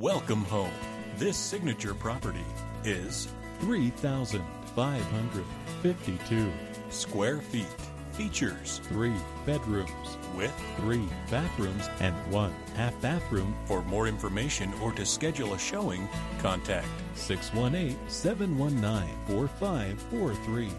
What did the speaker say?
Welcome home. This signature property is 3,552. square feet. Features Three bedrooms with. three bathrooms, and one half bathroom. For more information or to schedule a showing, contact 618 719 4543.